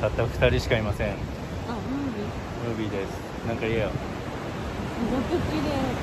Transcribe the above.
たった2人しかいません。あムービー。ムービーです。なんか言えよ。すごく綺麗。